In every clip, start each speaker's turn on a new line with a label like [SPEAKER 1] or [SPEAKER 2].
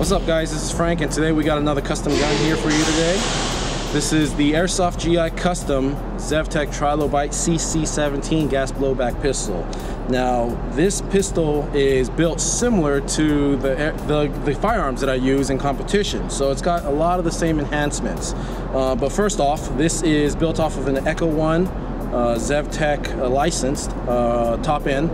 [SPEAKER 1] What's up guys, this is Frank and today we got another custom gun here for you today. This is the Airsoft GI Custom ZEV Tech Trilobite CC17 gas blowback pistol. Now this pistol is built similar to the, the, the, firearms that I use in competition. So it's got a lot of the same enhancements. Uh, but first off, this is built off of an Echo 1 uh, ZEV Tech uh, licensed uh, top end,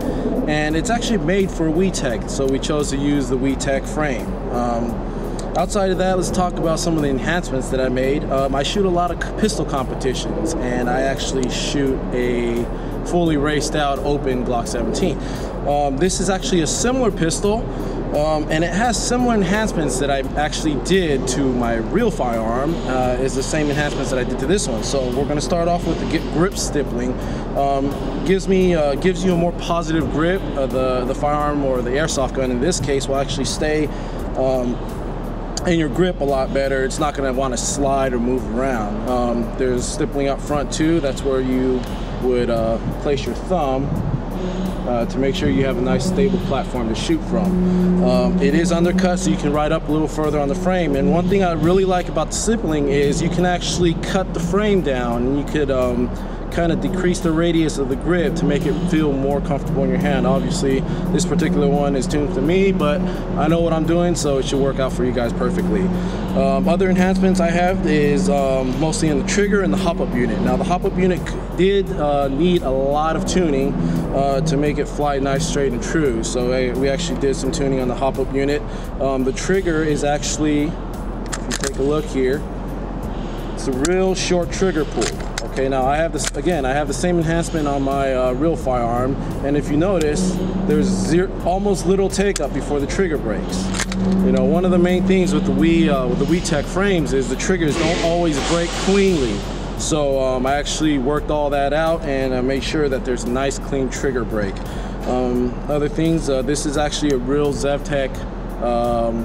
[SPEAKER 1] and it's actually made for WeTech, so we chose to use the WeTech frame. Um, outside of that, let's talk about some of the enhancements that I made. Um, I shoot a lot of pistol competitions, and I actually shoot a fully raced out open Glock 17. Um, this is actually a similar pistol, um, and it has similar enhancements that I actually did to my real firearm. Uh, is the same enhancements that I did to this one. So we're going to start off with the grip stippling. Um, gives me uh, gives you a more positive grip. Uh, the the firearm or the airsoft gun in this case will actually stay. Um, in your grip a lot better. It's not going to want to slide or move around. Um, there's stippling up front too. That's where you would uh, place your thumb uh, to make sure you have a nice stable platform to shoot from. Um, it is undercut so you can ride up a little further on the frame and one thing I really like about the stippling is you can actually cut the frame down and you could um, kind of decrease the radius of the grip to make it feel more comfortable in your hand. Obviously, this particular one is tuned to me, but I know what I'm doing, so it should work out for you guys perfectly. Um, other enhancements I have is um, mostly in the trigger and the hop-up unit. Now, the hop-up unit did uh, need a lot of tuning uh, to make it fly nice, straight, and true. So I, we actually did some tuning on the hop-up unit. Um, the trigger is actually, if you take a look here, it's a real short trigger pull. Okay, now I have this, again, I have the same enhancement on my uh, real firearm, and if you notice, there's zero, almost little take up before the trigger breaks. You know, one of the main things with the WE, uh, with the WeTech frames is the triggers don't always break cleanly. So um, I actually worked all that out and I made sure that there's a nice clean trigger break. Um, other things, uh, this is actually a real ZEV Tech um,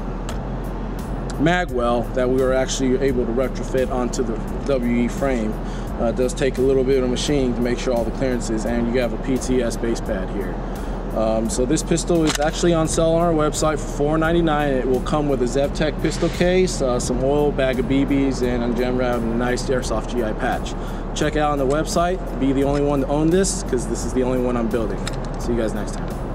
[SPEAKER 1] magwell that we were actually able to retrofit onto the WE frame. Uh, does take a little bit of a machine to make sure all the clearances and you have a PTS base pad here. Um, so this pistol is actually on sale on our website for $4.99. It will come with a ZEV Tech pistol case, uh, some oil, bag of BBs, and a gem wrap and a nice Airsoft GI patch. Check out on the website. Be the only one to own this because this is the only one I'm building. See you guys next time.